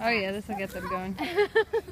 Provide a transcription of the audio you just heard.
Oh yeah, this will get them going.